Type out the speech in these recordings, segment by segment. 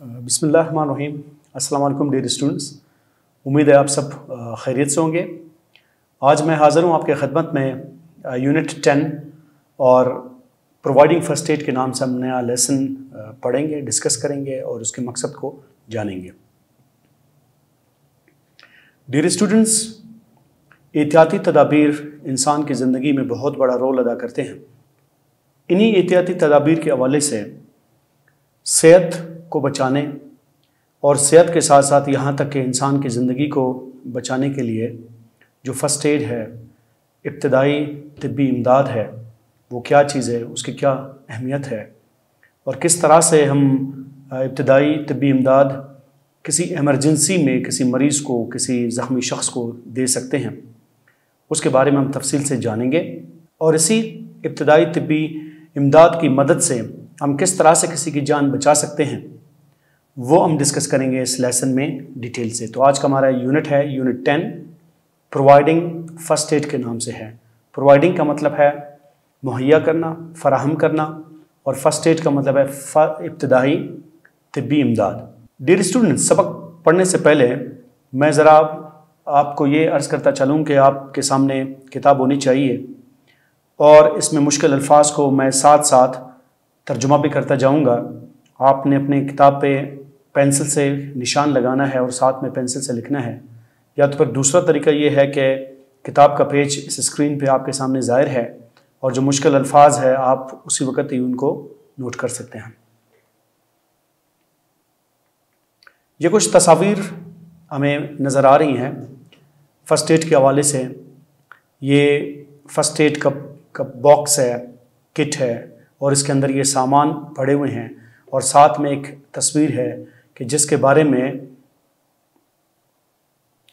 बिसमीम अस्सलाम dear students. उम्मीद है आप सब खैरियत से होंगे। आज मैं हाज़िर हूँ आपके खदमत में यूनिट टेन और प्रोवाइडिंग फ़र्स्ट एड के नाम से हम नया लेसन पढ़ेंगे, डिस्कस करेंगे और उसके मकसद को जानेंगे। डियर स्टूडेंट्स, एहतियाती तदाबीर इंसान की ज़िंदगी में बहुत बड़ा रोल अदा करते हैं। इन्हीं एहतियाती तदाबीर के हवाले से सेहत को बचाने और सेहत के साथ साथ यहाँ तक कि इंसान की ज़िंदगी को बचाने के लिए जो फ़र्स्ट एड है, इब्तदाई तबी इमदाद है, वो क्या चीज़ है, उसकी क्या अहमियत है और किस तरह से हम इब्तदाई तबी इमदाद किसी एमरजेंसी में किसी मरीज़ को, किसी ज़ख्मी शख्स को दे सकते हैं, उसके बारे में हम तफसील से जानेंगे और इसी इब्तदाई तबी इमदाद की मदद से हम किस तरह से किसी की जान बचा सकते हैं। वो हम डिस्कस करेंगे इस लेसन में डिटेल से। तो आज का हमारा यूनिट है unit ten providing first aid के नाम से है। प्रोवाइडिंग का मतलब है मुहैया करना, फराहम करना, और फ़र्स्ट एड का मतलब है इब्तदाई, तबी इमदाद। डियर स्टूडेंट सबक पढ़ने से पहले मैं ज़रा आपको ये अर्ज़ करता चलूँ कि आपके सामने किताब होनी चाहिए, और इसमें मुश्किल अल्फाज को मैं साथ साथ तर्जुमा भी करता जाऊँगा। आपने अपने किताब पे पेंसिल से निशान लगाना है और साथ में पेंसिल से लिखना है। या तो फिर दूसरा तरीका ये है कि किताब का पेज इस स्क्रीन पे आपके सामने ज़ाहिर है और जो मुश्किल अल्फाज है आप उसी वक्त ही उनको नोट कर सकते हैं। ये कुछ तस्वीर हमें नज़र आ रही हैं। फ़र्स्ट एड के हवाले से ये फ़र्स्ट एड का, का बॉक्स है किट है और इसके अंदर ये सामान पड़े हुए हैं और साथ में एक तस्वीर है कि जिसके बारे में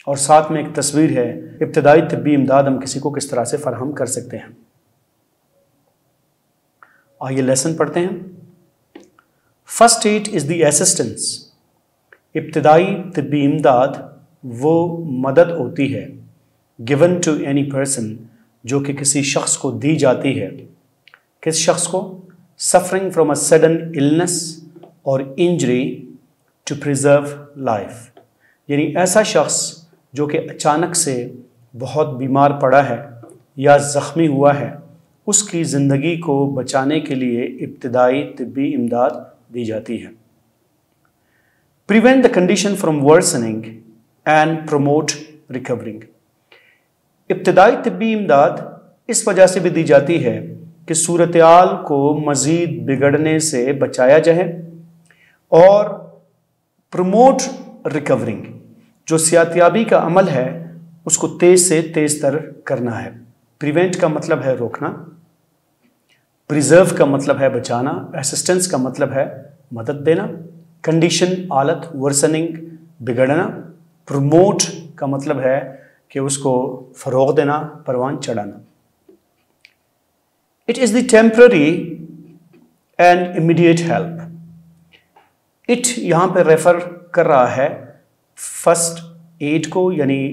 और साथ में एक तस्वीर है, इब्तदाई तबी इमदाद हम किसी को किस तरह से फराहम कर सकते हैं। आइए लेसन पढ़ते हैं। First aid is the assistance इब्तदाई तबी इमदाद वो मदद होती है, गिवन टू एनी पर्सन, जो कि किसी शख्स को दी जाती है। किस शख्स को? Suffering from a sudden illness or injury to preserve life यानी ऐसा शख्स जो कि अचानक से बहुत बीमार पड़ा है या ज़ख्मी हुआ है, उसकी ज़िंदगी को बचाने के लिए इब्तदाई तबी इमदाद दी जाती है। Prevent the condition from worsening and promote recovering इब्तदाई तबी इमदाद इस वजह से भी दी जाती है कि सूरत आल को मज़ीद बिगड़ने से बचाया जाए और प्रमोट रिकवरिंग जो सियातियाबी का अमल है, उसको तेज से तेज तर करना है। प्रिवेंट का मतलब है रोकना। प्रिजर्व का मतलब है बचाना। असिस्टेंस का मतलब है मदद देना। कंडीशन आलत वर्सनिंग बिगड़ना। प्रमोट का मतलब है कि उसको फ़रोग देना, परवान चढ़ाना। It is the temporary and immediate help it यहाँ पर रेफ़र कर रहा है फ़र्स्ट एड को, यानी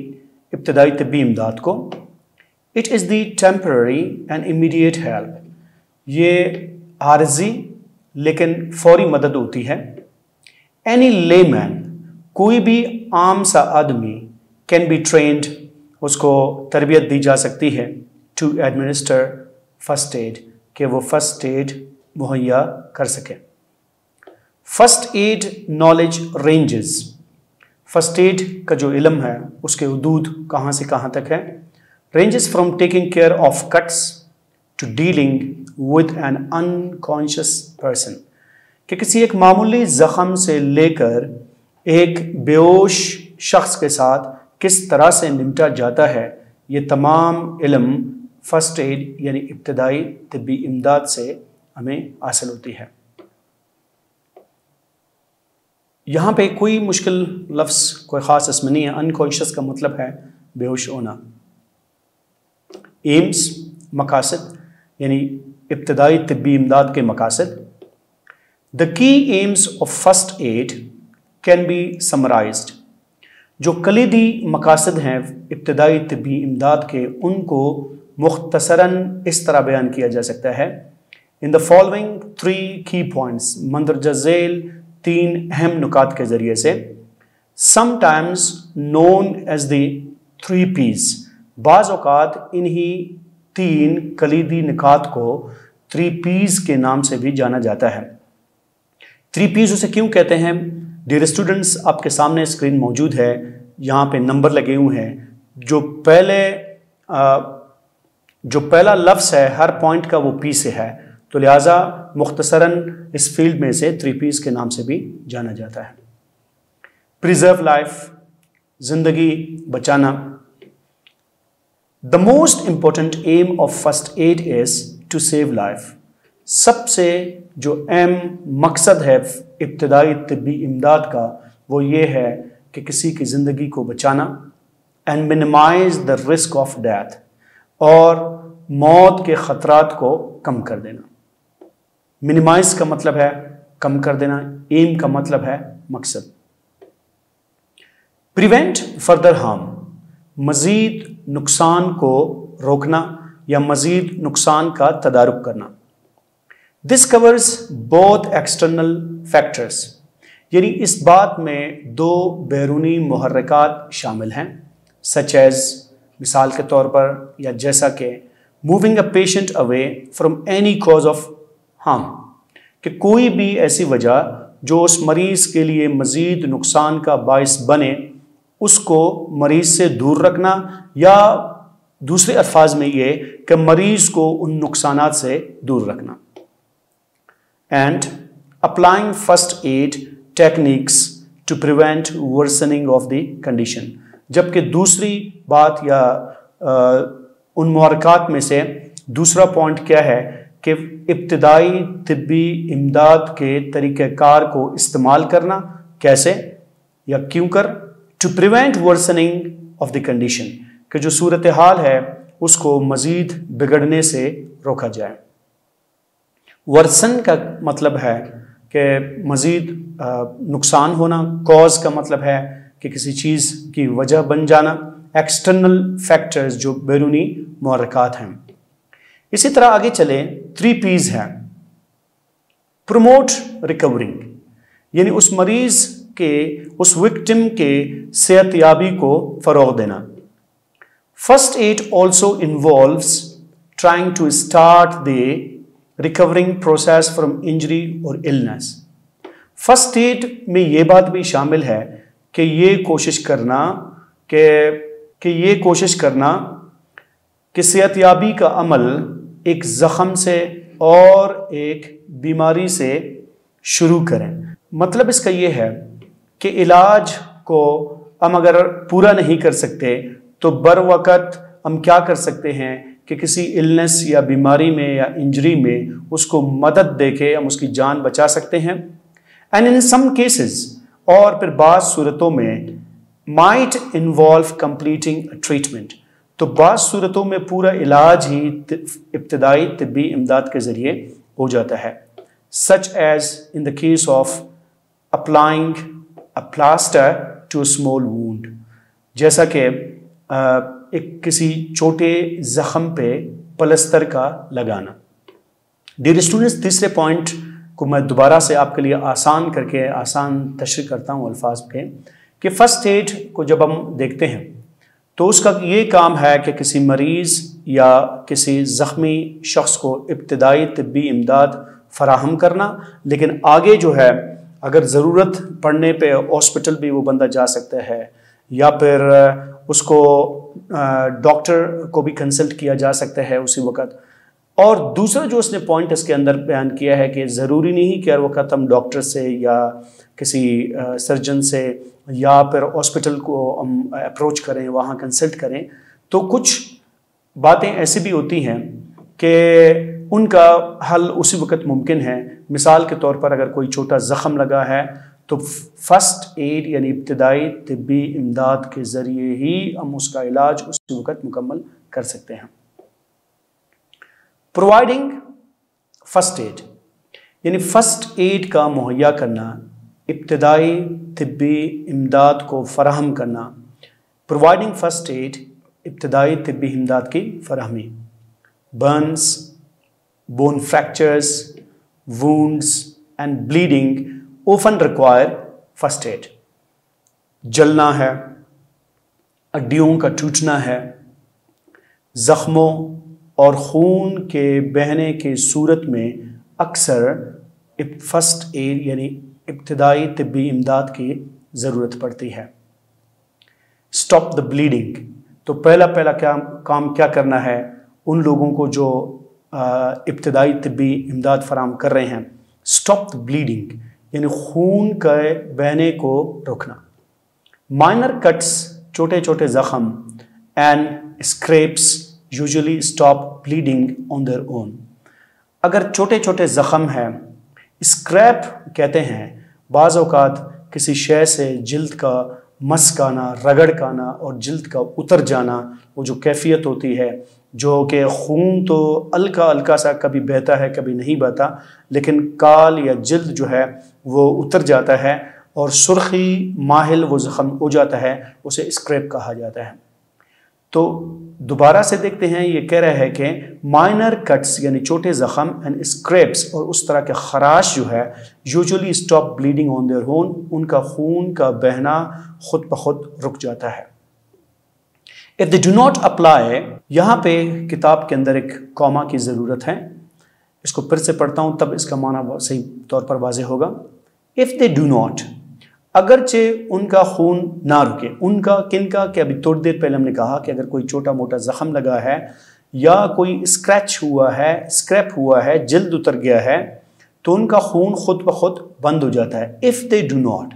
इब्तदाई तबी इमदाद को। It is the temporary and immediate help. ये आरजी, लेकिन फौरी मदद होती है। एनी लेमैन, कोई भी आम सा आदमी कैन बी ट्रेंड उसको तरबियत दी जा सकती है टू एडमिनिस्टर फ़र्स्ट एड, कि वो फ़र्स्ट एड मुहैया कर सके। First aid knowledge ranges first aid का जो इलम है, उसके हदूद कहाँ से कहाँ तक है? Ranges from taking care of cuts to dealing with an unconscious person कि किसी एक मामूली ज़ख़म से लेकर एक बेहोश शख्स के साथ किस तरह से निपटा जाता है, ये तमाम इलम फ़र्स्ट एड यानी इब्तदाई तबी इमदाद से हमें हासिल होती है। यहाँ पे कोई मुश्किल लफ्ज़, कोई ख़ास इसमें नहीं है। अनकॉन्शियस का मतलब है बेहोश होना। एम्स मकासद, यानी इब्तदाई तबी इमदाद के मकासद। The key aims of first aid can be summarised जो कलीदी मकासद हैं, इब्तदाई तबी इमदाद के, उनको मुख्तसरा इस तरह बयान किया जा सकता है। In the following three key points मंदरजा झेल तीन अहम नुकात के ज़रिए से sometimes known as the three P's बाज़ अवत इन्हीं तीन कलीदी निकात को थ्री पीस के नाम से भी जाना जाता है। थ्री पीस उसे क्यों कहते हैं? डियर स्टूडेंट्स आपके सामने स्क्रीन मौजूद है। यहाँ पे नंबर लगे हुए हैं। जो पहले आ, जो पहला लफ्स है हर पॉइंट का वो पी से है। तो लिहाजा मुख्तसरन इस फ़ील्ड में से थ्री पीस के नाम से भी जाना जाता है। प्रिजर्व लाइफ ज़िंदगी बचाना। The most important aim of first aid is to save life सबसे जो एम मकसद है इब्तदाई तबी इमदाद का, वो ये है कि किसी की ज़िंदगी को बचाना and minimise the risk of death और मौत के ख़तरात को कम कर देना। मिनिमाइज का मतलब है कम कर देना एम का मतलब है मकसद। प्रिवेंट फर्दर हार्म मज़ीद नुकसान को रोकना या मज़ीद नुकसान का तदारुक करना। This covers both external factors यानी इस बात में दो बैरूनी महरक़ात शामिल हैं सच एज मिसाल के तौर पर या जैसा कि moving a patient away from any cause of harm कि कोई भी ऐसी वजह जो उस मरीज़ के लिए मज़ीद नुकसान का बायस बने उसको मरीज़ से दूर रखना या दूसरे अल्फाज में ये कि मरीज़ को उन नुकसान से दूर रखना। And applying first aid techniques to prevent worsening of the condition जबकि दूसरी बात या आ, उन मुहरक़ात में से दूसरा पॉइंट क्या है कि इब्तदाई तबी इमदाद के तरीक़ार को इस्तेमाल करना, कैसे या क्यों कर? To prevent worsening of the condition कि जो सूरत हाल है, उसको मज़ीद बिगड़ने से रोका जाए। वर्सन का मतलब है कि मज़ीद नुकसान होना। कॉज का मतलब है कि किसी चीज़ की वजह बन जाना। एक्सटर्नल फैक्टर्स जो बैरूनी महरक़ात हैं। इसी तरह आगे चले थ्री पीज हैं। प्रमोट रिकवरिंग यानी उस मरीज़ के, उस विक्टिम के सेहतयाबी को फ़रोग देना। First aid also involves trying to start the recovering process from injury or illness first aid में ये बात भी शामिल है कि ये कोशिश करना, कि कि ये कोशिश करना कि सेहतयाबी का अमल एक ज़ख़म से और एक बीमारी से शुरू करें। मतलब इसका ये है कि इलाज को हम अगर पूरा नहीं कर सकते तो बर वक़्त हम क्या कर सकते हैं कि किसी इलनेस या बीमारी में या इंजरी में उसको मदद दे के हम उसकी जान बचा सकते हैं। एंड इन सम केसेस और फिर बाज़ सूरतों में माइट इन्वॉल्व कंप्लीटिंग ट्रीटमेंट तो बाद सूरतों में पूरा इलाज ही इब्तदाई तबी इमदाद के ज़रिए हो जाता है। Such as in the case of applying a plaster to small wound जैसा कि एक किसी छोटे ज़ख़म पे पलस्तर का लगाना। डियर स्टूडेंट्स तीसरे पॉइंट को मैं दोबारा से आपके लिए आसान करके, आसान तशरी करता हूँ, अल्फाज के कि फ़र्स्ट एड को जब हम देखते हैं तो उसका ये काम है कि किसी मरीज़ या किसी ज़ख्मी शख्स को इब्तदाई तबी इमदाद फराहम करना, लेकिन आगे जो है, अगर ज़रूरत पड़ने पे हॉस्पिटल भी वो बंदा जा सकता है, या फिर उसको डॉक्टर को भी कंसल्ट किया जा सकता है उसी वक्त। और दूसरा जो उसने पॉइंट इसके अंदर बयान किया है कि ज़रूरी नहीं कि हर वक्त हम डॉक्टर से या किसी सर्जन से या फिर हॉस्पिटल को हम अप्रोच करें, वहाँ कंसल्ट करें तो कुछ बातें ऐसी भी होती हैं कि उनका हल उसी वक्त मुमकिन है। मिसाल के तौर पर अगर कोई छोटा ज़ख़म लगा है तो फ़र्स्ट एड यानी इब्तदाई तबी इमदाद के ज़रिए ही हम उसका इलाज उसी वक्त मुकम्मल कर सकते हैं। प्रोवाइडिंग फ़र्स्ट एड यानी फ़र्स्ट एड का मुहैया करना, इब्तदाई तबी इमदाद को फ़राहम करना। प्रोवाइडिंग फ़र्स्ट एड इब्तदाई तबी इमदाद की फरहमी। Burns bone fractures wounds and bleeding often require first aid. जलना है, हड्डियों का टूटना है, ज़ख्मों और खून के बहने के सूरत में अक्सर फ़र्स्ट एड यानी इब्तदाई तिब्बी इमदाद की ज़रूरत पड़ती है। स्टॉप द ब्लीडिंग तो पहला पहला क्या, काम क्या करना है? उन लोगों को जो इब्तदाई तबी इमदाद फराम कर रहे हैं। स्टॉप द ब्लीडिंग यानी खून के बहने को रोकना। माइनर कट्स छोटे छोटे ज़ख़म and scrapes usually stop bleeding on their own अगर छोटे छोटे ज़ख़म हैं स्क्रैप कहते हैं बाज़ अवत किसी शय से जल्द का मस्क आना रगड़ का आना और जल्द का उतर जाना वो जो कैफियत होती है, जो कि खून तो अलका अलका सा कभी बहता है, कभी नहीं बहता, लेकिन काल या जल्द जो है वो उतर जाता है और सुर्खी माहिल वो ज़ख़म हो जाता है, उसे स्क्रैप कहा जाता है। तो दोबारा से देखते हैं, ये कह रहा है कि माइनर कट्स यानी छोटे ज़ख़म एंड स्क्रैप्स और उस तरह के खराश जो है usually stop bleeding on their own उनका खून का बहना खुद ब खुद रुक जाता है। If they do not apply यहाँ पे किताब के अंदर एक कॉमा की ज़रूरत है। इसको फिर से पढ़ता हूँ, तब इसका माना सही तौर पर वाजे होगा। इफ़ दे डू नॉट अगरचे उनका खून ना रुके। उनका किन का? कि अभी थोड़ी देर पहले हमने कहा कि अगर कोई छोटा मोटा ज़ख़म लगा है या कोई स्क्रैच हुआ है स्क्रैप हुआ है, जल्द उतर गया है तो उनका खून खुद ब खुद बंद हो जाता है। इफ़ दे डू नॉट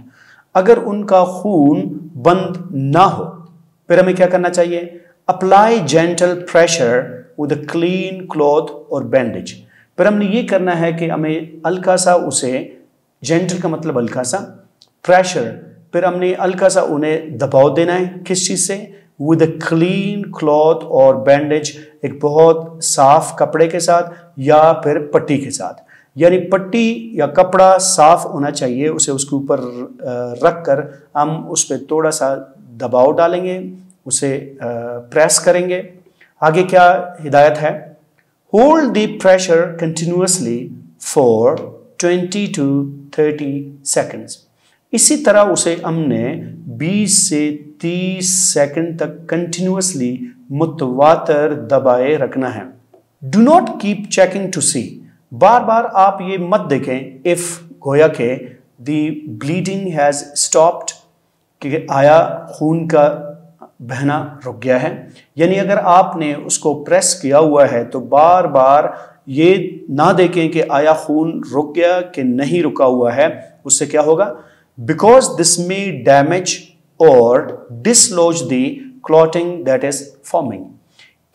अगर उनका खून बंद ना हो, फिर हमें क्या करना चाहिए? Apply gentle pressure with a clean cloth or bandage फिर हमने ये करना है कि हमें हल्का सा उसे जेंटल का मतलब हल्का सा प्रेशर फिर हमने हल्का सा उन्हें दबाव देना है किस चीज़ से? विद अ क्लीन क्लॉथ और बैंडेज एक बहुत साफ़ कपड़े के साथ या फिर पट्टी के साथ। यानी पट्टी या कपड़ा साफ़ होना चाहिए, उसे उसके ऊपर रख कर हम उस पर थोड़ा सा दबाव डालेंगे, उसे प्रेस करेंगे। आगे क्या हिदायत है? Hold the pressure continuously for 20 to 30 seconds इसी तरह उसे हमने 20 से 30 सेकंड तक कंटिन्यूसली मुतवातर दबाए रखना है। Do not keep checking to see बार बार आप ये मत देखें इफ़ गोया के दी ब्लीडिंग हैज़ स्टॉप्ड कि आया खून का बहना रुक गया है। यानी अगर आपने उसको प्रेस किया हुआ है तो बार बार ये ना देखें कि आया खून रुक गया कि नहीं रुका हुआ है, उससे क्या होगा? Because this may damage or dislodge the clotting that is forming.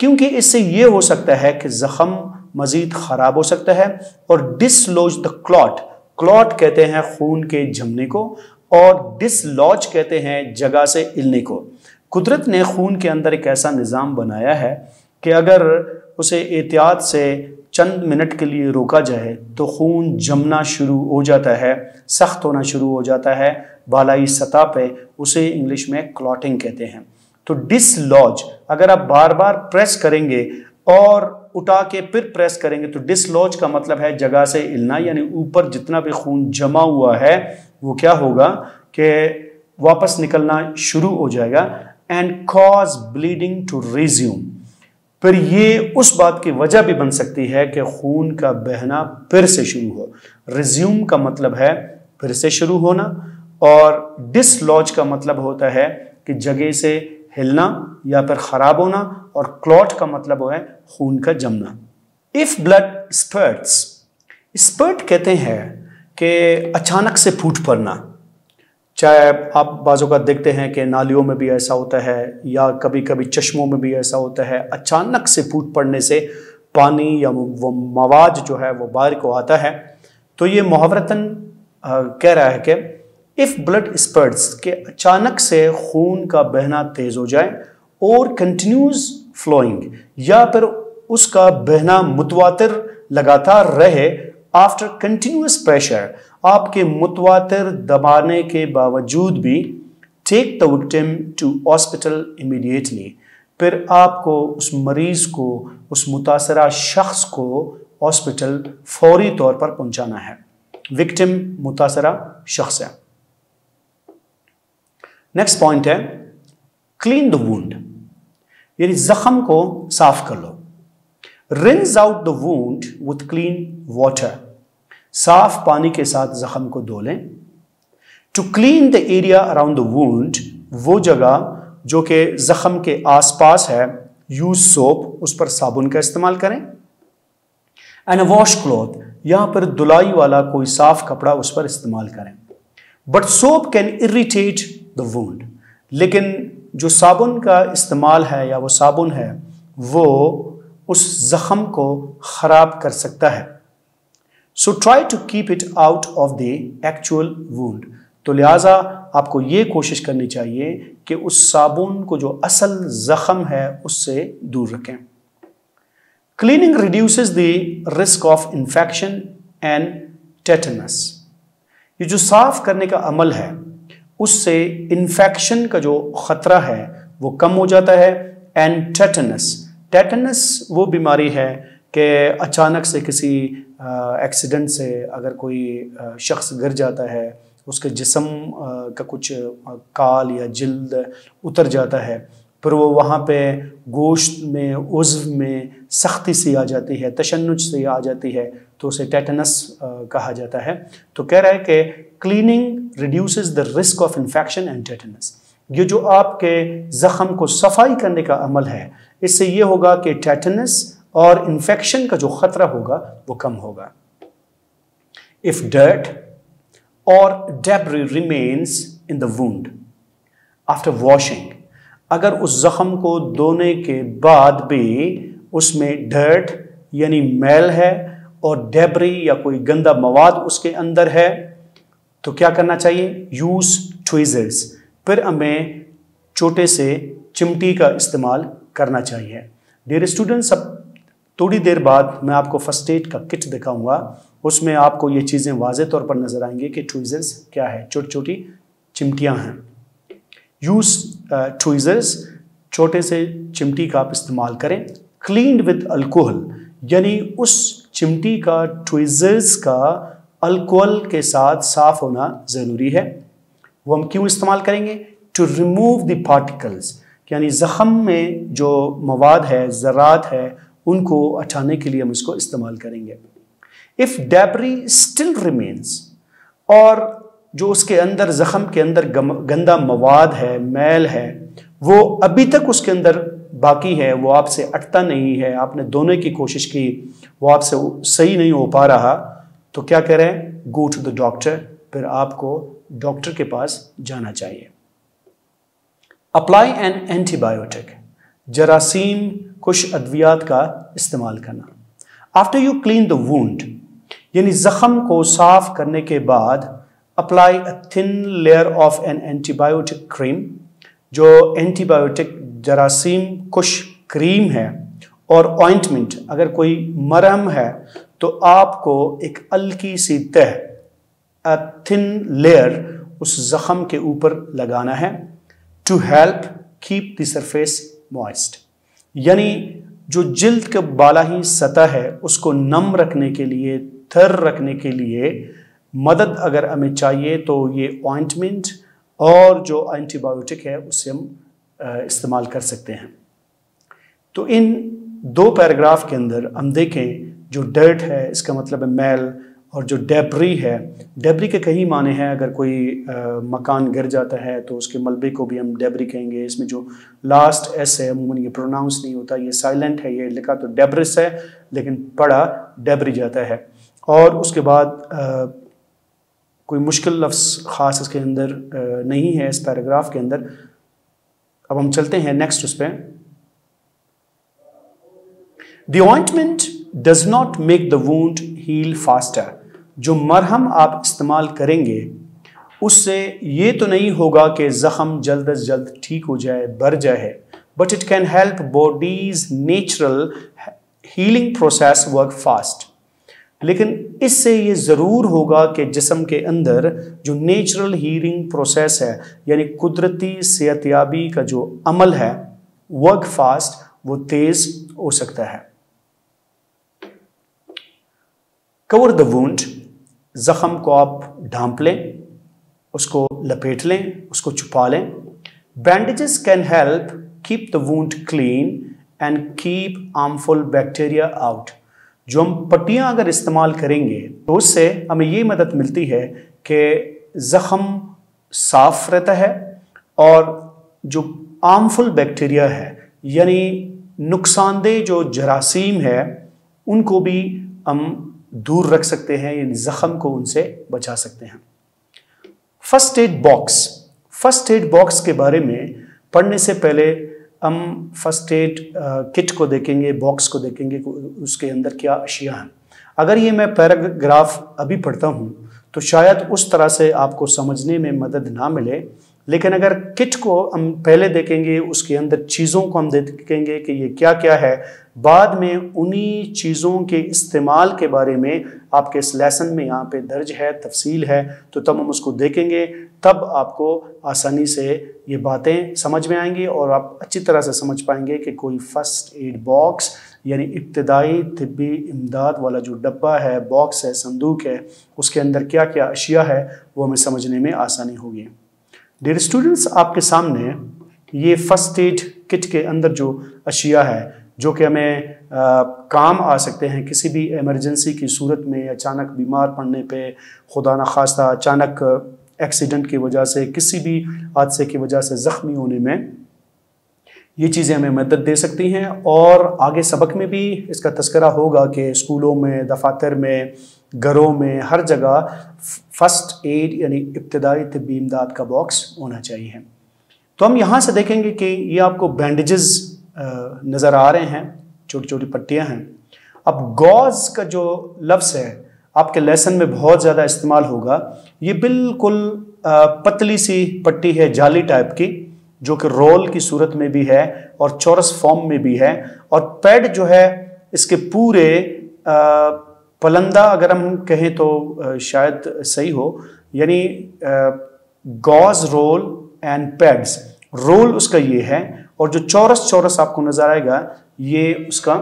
क्योंकि इससे यह हो सकता है कि जख्म मजीद खराब हो सकता है और डिसलॉज द क्लॉट क्लॉट कहते हैं खून के जमने को और डिसलॉज कहते हैं जगह से इलने को. कुदरत ने खून के अंदर एक ऐसा निज़ाम बनाया है कि अगर उसे एहतियात से चंद मिनट के लिए रोका जाए तो खून जमना शुरू हो जाता है, सख्त होना शुरू हो जाता है, बालाई सतह पे उसे इंग्लिश में क्लॉटिंग कहते हैं। तो डिसलॉज अगर आप बार बार प्रेस करेंगे और उठा के फिर प्रेस करेंगे तो डिसलॉज का मतलब है जगह से हिलना, यानी ऊपर जितना भी खून जमा हुआ है, वो क्या होगा कि वापस निकलना शुरू हो जाएगा and cause bleeding to resume फिर ये उस बात की वजह भी बन सकती है कि खून का बहना फिर से शुरू हो। रिज्यूम का मतलब है फिर से शुरू होना और डिसलॉज का मतलब होता है कि जगह से हिलना या फिर खराब होना और क्लॉट का मतलब है खून का जमना। इफ़ ब्लड स्पर्ट्स स्पर्ट कहते हैं कि अचानक से फूट पड़ना। चाहे आप बाज़ों का देखते हैं कि नालियों में भी ऐसा होता है या कभी कभी चश्मों में भी ऐसा होता है, अचानक से फूट पड़ने से पानी या वो मवाद जो है वो बाहर को आता है। तो ये मुहावरतन कह रहा है कि इफ़ ब्लड स्पर्ट्स के अचानक से खून का बहना तेज़ हो जाए और कंटिन्यूस फ्लोइंग या फिर उसका बहना मुतवातर लगातार रहे आफ्टर कंटिन्यूस प्रेशर आपके मुतवातर दबाने के बावजूद भी take the victim to hospital immediately फिर आपको उस मरीज़ को, उस मुतासरा शख्स को हॉस्पिटल फौरी तौर पर पहुंचाना है। विक्टिम मुतासरा शख्स है। नेक्स्ट पॉइंट है क्लीन द वूंड यानी जख्म को साफ़ कर लो। Rinse out the wound with clean water साफ़ पानी के साथ जख्म को धो लें। To clean the area around the wound वो जगह जो कि जख्म के आसपास है यूज़ सोप उस पर साबुन का इस्तेमाल करें। एंड वॉश क्लॉथ यहाँ पर धुलाई वाला कोई साफ़ कपड़ा उस पर इस्तेमाल करें। But soap can irritate the wound लेकिन जो साबुन का इस्तेमाल है या वो साबुन है, वो उस जख्म को ख़राब कर सकता है। So try to keep it out of the actual wound तो लिहाजा आपको ये कोशिश करनी चाहिए कि उस साबुन को जो असल जख्म है, उससे दूर रखें। Cleaning reduces the risk of infection and tetanus ये जो साफ़ करने का अमल है, उससे इन्फेक्शन का जो ख़तरा है, वो कम हो जाता है एंड टेटनस टेटनस वो बीमारी है कि अचानक से किसी एक्सीडेंट से अगर कोई शख्स गिर जाता है, उसके जिसम का कुछ काल या जल्द उतर जाता है, फिर वो वहाँ पे गोश्त में, उज्व में सख्ती सी आ जाती है, तशन्नुज से आ जाती है तो उसे टेटनस कहा जाता है। तो कह रहा है कि cleaning reduces the risk of infection and tetanus ये जो आपके ज़ख़म को सफ़ाई करने का अमल है, इससे ये होगा कि टेटनस और इन्फेक्शन का जो ख़तरा होगा, वो कम होगा। इफ़ डर्ट और debris remains in the wound after washing अगर उस जख्म को धोने के बाद भी उसमें डर्ट यानी मैल है और डेबरी या कोई गंदा मवाद उसके अंदर है तो क्या करना चाहिए? यूज़ ट्वीजर्स फिर हमें छोटे से चिमटी का इस्तेमाल करना चाहिए। डेयर स्टूडेंट्स अब थोड़ी देर बाद मैं आपको फ़र्स्ट एड का किट दिखाऊँगा। उसमें आपको ये चीज़ें वाज तौर पर नज़र आएँगी कि ट्वीजर्स क्या है। छोटी छोटी चिमटियाँ हैं। यूज़ ट्वीजर्स छोटे से चिमटी का आप इस्तेमाल करें। क्लीन विद अल्कोहल यानी उस चिमटी का ट्वीजर्स का अल्कोहल के साथ साफ़ होना ज़रूरी है। वो हम क्यों इस्तेमाल करेंगे? टू रिमूव द पार्टिकल्स यानी ज़ख़म में जो मवाद है, ज़रात है उनको हटाने के लिए हम इसको इस्तेमाल करेंगे। इफ़ डेबरी स्टिल रिमेन्स और जो उसके अंदर, ज़ख़म के अंदर गंदा मवाद है, मैल है, वो अभी तक उसके अंदर बाकी है, वो आपसे अटता नहीं है, आपने दोनों की कोशिश की, वो आपसे सही नहीं हो पा रहा तो क्या हैं गो टू द डॉक्टर फिर आपको डॉक्टर के पास जाना चाहिए। अप्लाई एन एंटीबायोटिक जरासीम कुछ अद्वियात का इस्तेमाल करना। After you clean the wound यानी ज़ख़म को साफ़ करने के बाद apply a thin layer of an antibiotic cream जो एंटीबायोटिक जरासीम कुश क्रीम है और ऑइंटमेंट अगर कोई मरहम है तो आपको एक हल्की सी तह थिन लेयर उस जख्म के ऊपर लगाना है to help keep the surface moist यानी जो जिल्द के बाला ही सतह है, उसको नम रखने के लिए, थर रखने के लिए मदद अगर हमें चाहिए तो ये ऑइंटमेंट और जो एंटीबायोटिक है उससे हम इस्तेमाल कर सकते हैं। तो इन दो पैराग्राफ के अंदर हम देखें, जो डर्ट है, इसका मतलब है मैल और जो डेबरी है डेबरी के कई माने हैं। अगर कोई आ, मकान गिर जाता है तो उसके मलबे को भी हम डेबरी कहेंगे। इसमें जो लास्ट एस है अमूमन ये प्रोनाउंस नहीं होता ये साइलेंट है ये लिखा तो डेब्रिस है लेकिन पढ़ा डेबरी जाता है। और उसके बाद आ, कोई मुश्किल लफ्ज़ ख़ास इसके अंदर आ, नहीं है इस पैराग्राफ के अंदर। अब हम चलते हैं नेक्स्ट उस पर ointment does not make the wound heal faster जो मरहम आप इस्तेमाल करेंगे, उससे ये तो नहीं होगा कि ज़ख़म जल्द अज जल्द ठीक हो जाए, बढ़ जाए। But it can help body's natural healing process work fast लेकिन इससे ये ज़रूर होगा कि जिसम के अंदर जो नेचुरल हीलिंग प्रोसेस है, यानी कुदरती सेहतियाबी का जो अमल है वर्क फास्ट वो तेज़ हो सकता है। Cover the wound. ज़ख़म को आप ढांप लें, उसको लपेट लें, उसको छुपा लें। Bandages can help keep the wound clean and keep harmful bacteria out जो हम पट्टियाँ अगर इस्तेमाल करेंगे तो उससे हमें ये मदद मिलती है कि ज़ख़म साफ़ रहता है और जो आर्मफुल बैक्टीरिया है, यानी नुकसानदेह जो जरासीम है, उनको भी हम दूर रख सकते हैं, यानी ज़ख़म को उनसे बचा सकते हैं। First aid box first aid box के बारे में पढ़ने से पहले हम फ़र्स्ट एड किट को देखेंगे बॉक्स को देखेंगे उसके अंदर क्या अशिया हैं। अगर ये मैं पैराग्राफ अभी पढ़ता हूँ तो शायद उस तरह से आपको समझने में मदद ना मिले। लेकिन अगर किट को हम पहले देखेंगे, उसके अंदर चीज़ों को हम देखेंगे कि ये क्या क्या है, बाद में उन्हीं चीज़ों के इस्तेमाल के बारे में आपके इस लेसन में यहाँ पे दर्ज है, तफसील है तो तब हम उसको देखेंगे, तब आपको आसानी से ये बातें समझ में आएँगी और आप अच्छी तरह से समझ पाएँगे कि कोई फ़र्स्ट एड बॉक्स, यानी इब्तदाई तिब्बी इमदाद वाला जो डब्बा है, बॉक्स है, संदूक है, उसके अंदर क्या क्या अशिया है, वो हमें समझने में आसानी होगी। डेर स्टूडेंट्स आपके सामने ये फ़र्स्ट एड किट के अंदर जो अशिया है जो कि हमें आ, काम आ सकते हैं किसी भी इमरजेंसी की सूरत में अचानक बीमार पड़ने पे खुदा न खास्ता अचानक एक्सीडेंट की वजह से किसी भी हादसे की वजह से ज़ख्मी होने में ये चीज़ें हमें मदद दे सकती हैं और आगे सबक में भी इसका तस्करा होगा कि स्कूलों में दफातर में घरों में हर जगह फ़र्स्ट एड यानी इब्तदाई तबी इमदाद का बॉक्स होना चाहिए। तो हम यहाँ से देखेंगे कि ये आपको बैंडेजेस नज़र आ रहे हैं छोटी छोटी पट्टियाँ हैं। अब गॉज का जो लफ्ज़ है, आपके लेसन में बहुत ज़्यादा इस्तेमाल होगा। ये बिल्कुल पतली सी पट्टी है, जाली टाइप की, जो कि रोल की सूरत में भी है और चौरस फॉर्म में भी है। और पैड जो है, इसके पूरे पलंदा अगर हम कहें तो शायद सही हो, यानी gauze roll and pads. Roll उसका ये है, और जो चौरस चौरस आपको नज़र आएगा, ये उसका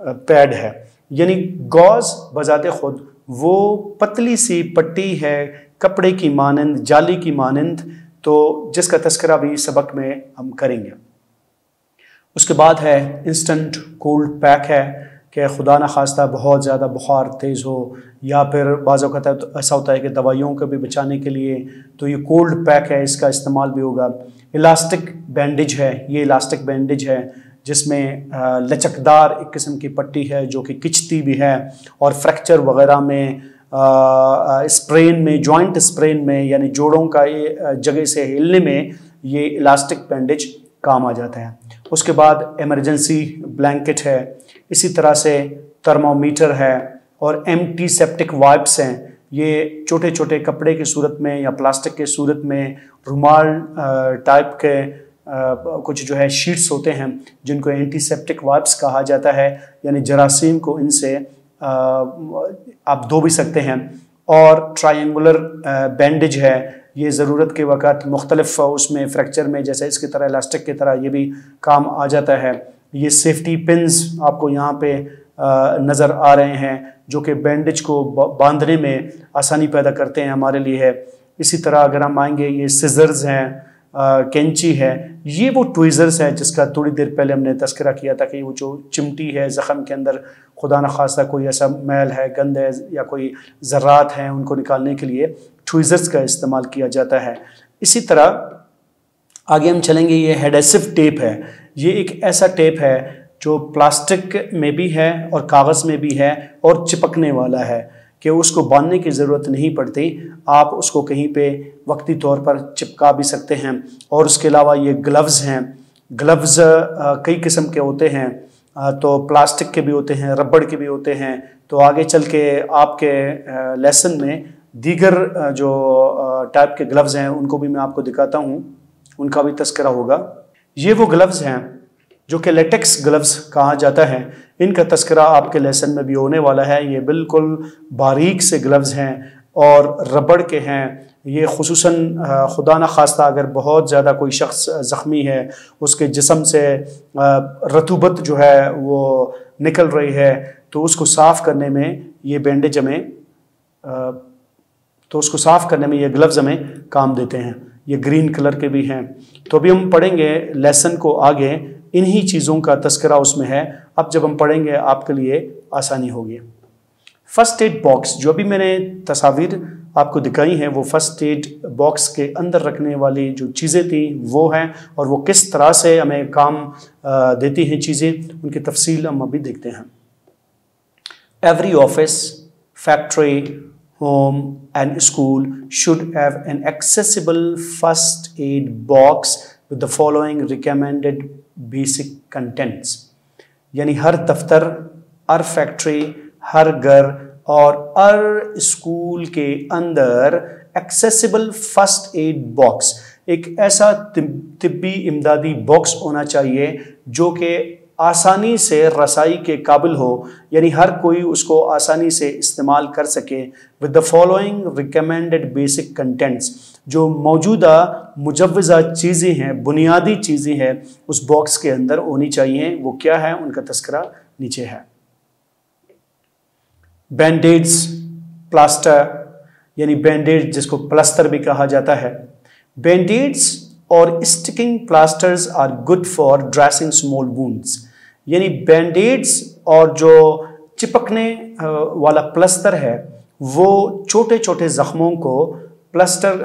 पैड है। यानी गॉज बजाते खुद, वो पतली सी पट्टी है, कपड़े की मानंद, जाली की मानंद तो जिसका तस्करा भी सबक में हम करेंगे। उसके बाद है, इंस्टेंट कोल्ड पैक है कि खुदा न खास्ता बहुत ज़्यादा बुखार तेज़ हो या फिर बाज़ात तो ऐसा होता है कि दवाइयों को भी बचाने के लिए तो ये कोल्ड पैक है, इसका इस्तेमाल भी होगा। इलास्टिक बैंडेज है, ये इलास्टिक बैंडेज है जिसमें लचकदार एक किस्म की पट्टी है जो कि किचती भी है और फ्रैक्चर वगैरह में स्प्रेन में, जॉइंट स्प्रेन में यानी जोड़ों का ये जगह से हिलने में ये इलास्टिक बैंडेज काम आ जाता है। उसके बाद इमरजेंसी ब्लैंकेट है इसी तरह से थर्मोमीटर है और एम सेप्टिक वाइप्स हैं। ये छोटे छोटे कपड़े की सूरत में या प्लास्टिक के सूरत में, रुमाल टाइप के कुछ जो है शीट्स होते हैं, जिनको एंटीसेप्टिक वाइप्स कहा जाता है, यानी जरासीम को इनसे आप धो भी सकते हैं। और ट्रायंगुलर बैंडेज है। ये ज़रूरत के वक़्त मुख्तलिफ़ उसमें फ्रैक्चर में, जैसे इसकी तरह इलास्टिक की तरह, ये भी काम आ जाता है। ये सेफ्टी पिंस आपको यहाँ पे नज़र आ रहे हैं, जो कि बैंडेज को बांधने में आसानी पैदा करते हैं हमारे लिए है। इसी तरह अगर हम आएँगे, ये सिजर्स हैं कैंची है, ये वो ट्विज़र्स है जिसका थोड़ी देर पहले हमने तस्करा किया था कि वो जो चिमटी है ज़ख़म के अंदर, खुदा न खासा कोई ऐसा मैल है, गंद है या कोई ज़रात हैं उनको निकालने के लिए ट्विज़र्स का इस्तेमाल किया जाता है। इसी तरह आगे हम चलेंगे, ये हेडेसिव टेप है। ये एक ऐसा टेप है जो प्लास्टिक में भी है और कागज़ में भी है और चिपकने वाला है कि उसको बांधने की ज़रूरत नहीं पड़ती। आप उसको कहीं पे वक्ती तौर पर चिपका भी सकते हैं और उसके अलावा ये ग्लव्स हैं। ग्लव्स कई किस्म के होते हैं। तो प्लास्टिक के भी होते हैं, रबड़ के भी होते हैं। तो आगे चल के आपके लेसन में दीगर जो टाइप के ग्लव्स हैं, उनको भी मैं आपको दिखाता हूँ। उनका भी तस्करा होगा। ये वो ग्लव्स हैं जो कि लेटेक्स ग्लव्स कहा जाता है। इनका तस्करा आपके लेसन में भी होने वाला है। ये बिल्कुल बारीक से ग्लव्स हैं और रबड़ के हैं। ये खसूस खुदा न खास्ता अगर बहुत ज़्यादा कोई शख्स ज़ख्मी है, उसके जिसम से रतूबत जो है वो निकल रही है तो उसको साफ़ करने में ये बैंडेज हमें तो उसको साफ़ करने में ये ग्लव्स हमें काम देते हैं। ये ग्रीन कलर के भी हैं। तो अभी हम पढ़ेंगे लेसन को आगे। इन्हीं चीज़ों का तस्करा उसमें है। अब जब हम पढ़ेंगे, आपके लिए आसानी होगी। फ़र्स्ट एड बॉक्स जो भी मैंने तस्वीर आपको दिखाई हैं, वो फ़र्स्ट एड बॉक्स के अंदर रखने वाली जो चीज़ें थी, वो हैं और वो किस तरह से हमें काम देती हैं चीज़ें, उनकी तफसील हम अभी देखते हैं। Every office factory home and school should have an accessible first aid box with the following recommended basic contents यानी हर दफ्तर, हर फैक्ट्री हर घर और हर स्कूल के अंदर एक्सेसिबल फ़र्स्ट एड बॉक्स एक ऐसा तिब्बी इमदादी बॉक्स होना चाहिए जो कि आसानी से रसाई के काबिल हो, यानी हर कोई उसको आसानी से इस्तेमाल कर सके with the following recommended basic contents जो मौजूदा मुजवज़ा चीज़ें हैं, बुनियादी चीज़ें हैं, उस बॉक्स के अंदर होनी चाहिए। वो क्या है? उनका तस्करा नीचे है। बैंडेड्स प्लास्टर यानी बैंडेड जिसको प्लास्टर भी कहा जाता है। बैंडेड्स और sticking plasters are good for dressing small wounds यानी बैंडेड्स और जो चिपकने वाला प्लस्तर है वो छोटे छोटे ज़ख्मों को प्लस्टर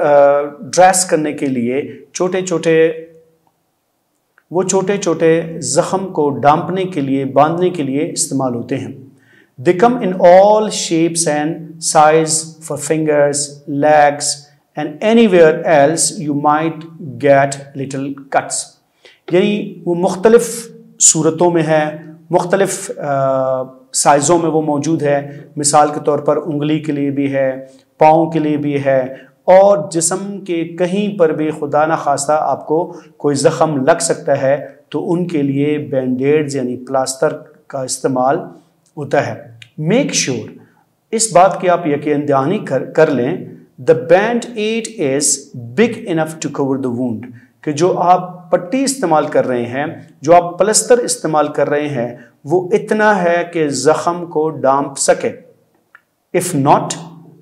ड्रेस करने के लिए छोटे छोटे वो छोटे छोटे ज़ख्म को डांपने के लिए बांधने के लिए इस्तेमाल होते हैं। They come in all shapes and size for fingers, legs, and anywhere else you might get little cuts यानी वो मुख्तलिफ़ सूरतों में है मुख्तलिफ़ साइज़ों में वो मौजूद है। मिसाल के तौर पर उंगली के लिए भी है पाँव के लिए भी है और जिसम के कहीं पर भी खुदा न खास्ता आपको कोई ज़ख़म लग सकता है तो उनके लिए बैंडेड्स यानी प्लास्टर का इस्तेमाल होता है। मेक श्योर sure, इस बात की आप यकीन दहानी कर कर लें the band aid is big enough to cover the wound कि जो आप पट्टी इस्तेमाल कर रहे हैं, जो आप प्लस्तर इस्तेमाल कर रहे हैं, वो इतना है कि जख्म को डांप सके। इफ़ नॉट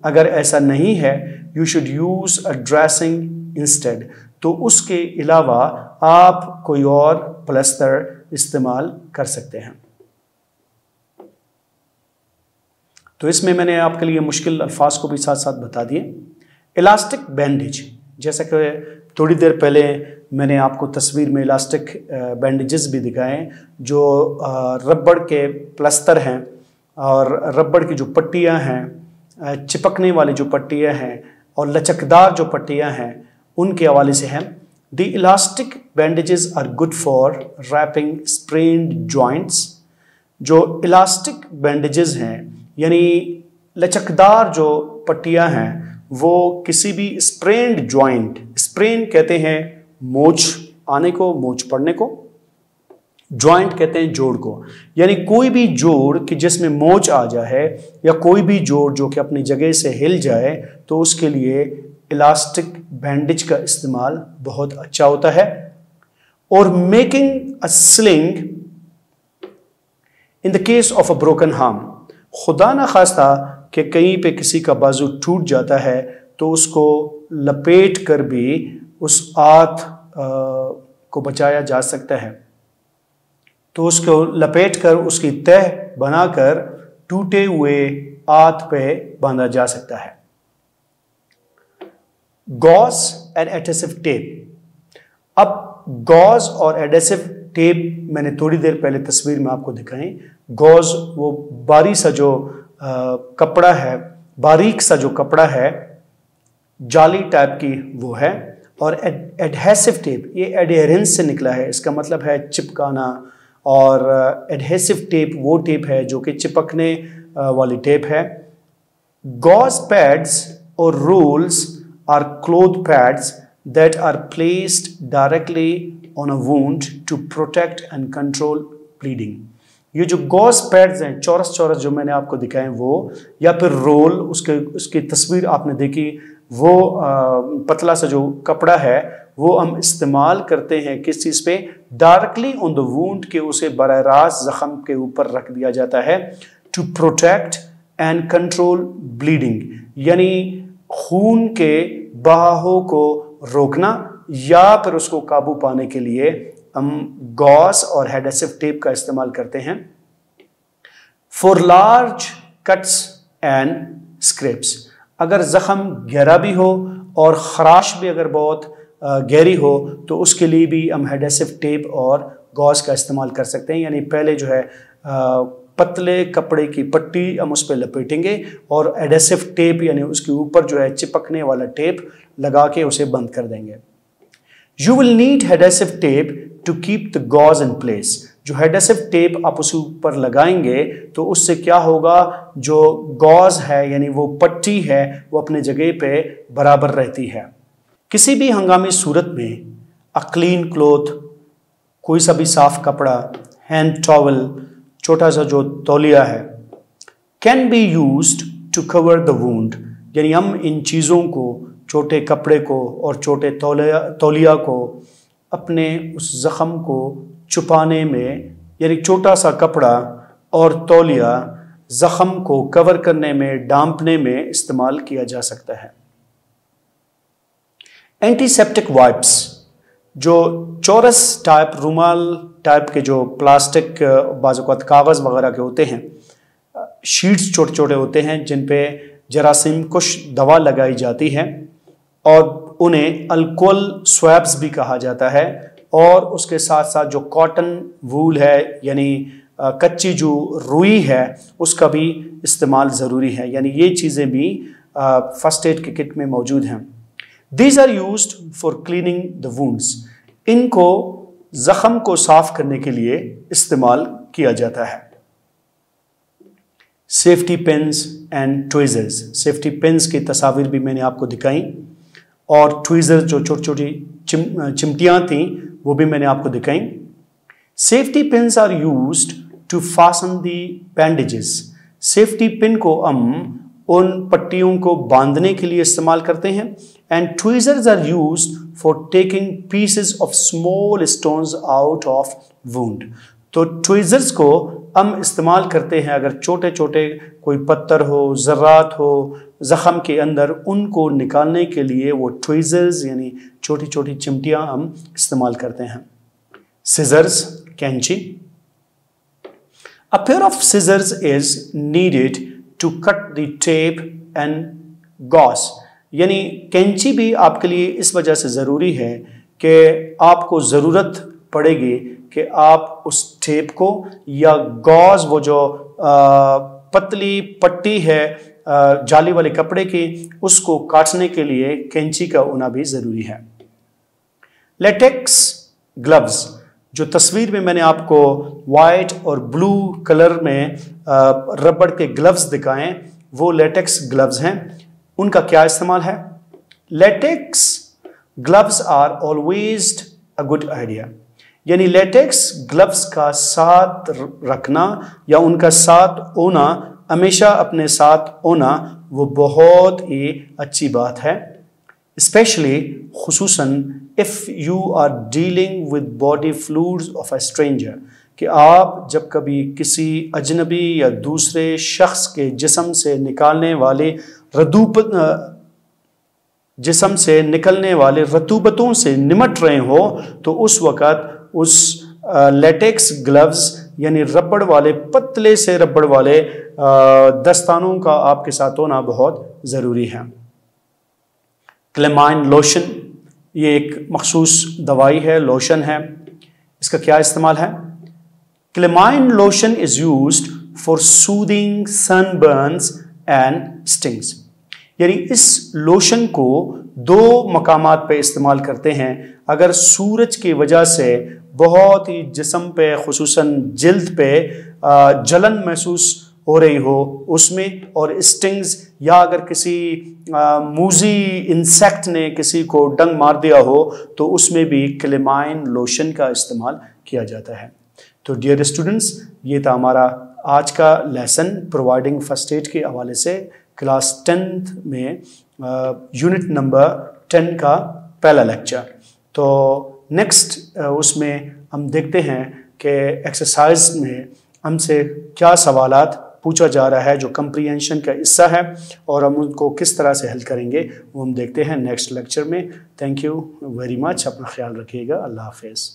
अगर ऐसा नहीं है you should use a dressing instead तो उसके अलावा आप कोई और प्लस्तर इस्तेमाल कर सकते हैं। तो इसमें मैंने आपके लिए मुश्किल अल्फाज को भी साथ साथ बता दिए। इलास्टिक बैंडेज जैसा कि थोड़ी देर पहले मैंने आपको तस्वीर में इलास्टिक बैंडेजेस भी दिखाए जो रबड़ के प्लस्तर हैं और रबड़ की जो पट्टियाँ हैं चिपकने वाली जो पट्टियाँ हैं और लचकदार जो पट्टियाँ हैं, उनके हवाले से हैं। The elastic bandages are good for wrapping sprained joints जो इलास्टिक बैंडेजेस हैं, यानी लचकदार जो पट्टियाँ हैं, वो किसी भी स्प्रेन्ड ज्वाइंट स्प्रेन कहते हैं मोच, आने को, मोच पड़ने को, ज्वाइंट कहते हैं जोड़ को। यानी कोई भी जोड़ कि जिसमें मोच आ जाए या कोई भी जोड़ जो कि अपनी जगह से हिल जाए तो उसके लिए इलास्टिक बैंडेज का इस्तेमाल बहुत अच्छा होता है। और making a sling in the case of a broken arm, खुदा न खास्ता कि कहीं पे किसी का बाजू टूट जाता है तो उसको लपेट कर भी उस आत को बचाया जा सकता है। तो उसको लपेट कर उसकी तह बनाकर टूटे हुए आत पे बांधा जा सकता है। Gauze and adhesive tape. अब गॉज और एडेसिव टेप मैंने थोड़ी देर पहले तस्वीर में आपको दिखाई। गॉज वो बारी सा जो आ, कपड़ा है बारीक सा जो कपड़ा है जाली टाइप की वो है और एडहेसिव टेप ये एडहेरेंस से निकला है। इसका मतलब है चिपकाना और एडहेसिव टेप वो टेप है जो कि चिपकने वाली टेप है। गॉज पैड्स और rolls are cloth pads that are placed directly on a wound to protect and control bleeding ये जो गॉस पैड्स हैं चौरस चौरस जो मैंने आपको दिखाए वो, या फिर रोल उसके, उसकी तस्वीर आपने देखी वो पतला सा जो कपड़ा है, वो हम इस्तेमाल करते हैं किस चीज़ पे? डायरेक्टली ऑन द वूंड के उसे बर रास्त ज़ख़म के ऊपर रख दिया जाता है to protect and control bleeding यानी खून के बहाव को रोकना या फिर उसको काबू पाने के लिए हम गॉस और हेडेसिव टेप का इस्तेमाल करते हैं। For large cuts and scrapes अगर ज़ख़म गहरा भी हो और ख़राश भी अगर बहुत गहरी हो तो उसके लिए भी हम हेडेसिव टेप और गॉस का इस्तेमाल कर सकते हैं। यानी पहले जो है पतले कपड़े की पट्टी हम उस पर लपेटेंगे और एडेसिव टेप यानी उसके ऊपर जो है चिपकने वाला टेप लगा के उसे बंद कर देंगे। You will need adhesive tape to keep the gauze in place जो हेडेसिव टेप आप उस ऊपर लगाएँगे तो उससे क्या होगा? जो गॉज है, यानी वो पट्टी है, वो अपने जगह पे बराबर रहती है। किसी भी हंगामी सूरत में अ क्लीन क्लोथ कोई सा भी साफ़ कपड़ा हैंड टॉवल छोटा सा जो तौलिया है can be used to cover the wound यानी हम इन चीज़ों को, छोटे कपड़े को और छोटे तौलिया तौलिया को, अपने उस ज़ख़म को छुपाने में, यानी छोटा सा कपड़ा और तौलिया ज़ख़म को कवर करने में, डांपने में इस्तेमाल किया जा सकता है। एंटीसेप्टिक वाइप्स जो चौरस टाइप रुमाल टाइप के जो प्लास्टिक बाज़ात कागज़ वगैरह के होते हैं शीट्स छोटे छोटे होते हैं, जिन पे जरासीम कुछ दवा लगाई जाती है और उन्हें अल्कोहल स्वैब्स भी कहा जाता है। और उसके साथ साथ जो कॉटन वूल है, यानी कच्ची जो रुई है, उसका भी इस्तेमाल ज़रूरी है। यानी ये चीज़ें भी फ़र्स्ट एड के किट में मौजूद हैं। These are used for cleaning the wounds इनको ज़ख़म को साफ़ करने के लिए इस्तेमाल किया जाता है। Safety pins and tweezers safety pins की तस्वीर भी मैंने आपको दिखाई। और ट्विजर जो छोटी छोटी चिम चिमटियाँ थी वो भी मैंने आपको दिखाई। Safety pin are used to fasten the bandages safety pin को हम उन पट्टियों को बांधने के लिए इस्तेमाल करते हैं। And tweezers are used for taking pieces of small stones out of wound तो ट्वीजर्स को हम इस्तेमाल करते हैं अगर छोटे छोटे कोई पत्थर हो, ज़रात हो ज़ख़म के अंदर उनको निकालने के लिए वो ट्वीजर्स यानी छोटी छोटी चिमटियाँ हम इस्तेमाल करते हैं। सिजर्स कैंची। A pair of scissors is needed to cut the tape and gauze यानी कैंची भी आपके लिए इस वजह से ज़रूरी है कि आपको ज़रूरत पड़ेगी कि आप उस टेप को या गॉज वो जो आ, पतली पट्टी है जाली वाले कपड़े की, उसको काटने के लिए कैंची का होना भी ज़रूरी है। लेटेक्स ग्लव्स, जो तस्वीर में मैंने आपको वाइट और ब्लू कलर में रबड़ के ग्लव्स दिखाएँ, वो लेटेक्स ग्लव्स हैं। उनका क्या इस्तेमाल है? Latex gloves are always a good idea. यानी लेटेक्स ग्लव्स का साथ रखना या उनका साथ होना हमेशा अपने साथ होना वो बहुत ही अच्छी बात है। स्पेशली खसूस if you are dealing with body fluids of a stranger कि आप जब कभी किसी अजनबी या दूसरे शख्स के जिसम से निकालने वाले रदूप जिसम से निकलने वाले रतूबतों से निमट रहे हो तो उस वक़्त उस लेटेक्स ग्लव्स यानी रबड़ वाले, पतले से रबड़ वाले दस्तानों का आपके साथ होना बहुत ज़रूरी है। क्लेमाइन लोशन ये एक मखसूस दवाई है लोशन है। इसका क्या इस्तेमाल है? Calamine lotion is used for soothing sunburns and stings यानी इस लोशन को दो मकाम पर इस्तेमाल करते हैं। अगर सूरज की वजह से बहुत ही जिसम पे खसूस जल्द पे जलन महसूस हो रही हो, उसमें और स्टिंग्स या अगर किसी मूजी इंसेक्ट ने किसी को डंग मार दिया हो तो उसमें भी क्लेमाइन लोशन का इस्तेमाल किया जाता है। तो डियर स्टूडेंट्स, ये था हमारा आज का लेसन प्रोवाइडिंग फ़र्स्ट एड के हवाले से। क्लास टेंथ में यूनिट नंबर टेन का पहला लेक्चर। तो नेक्स्ट उसमें हम देखते हैं कि एक्सरसाइज में हमसे क्या सवालात पूछा जा रहा है, जो कंप्रीहेंशन का हिस्सा है, और हम उनको किस तरह से हल करेंगे, वो हम देखते हैं नेक्स्ट लेक्चर में। थैंक यू वेरी मच अपना ख्याल रखिएगा। अल्लाह हाफिज़।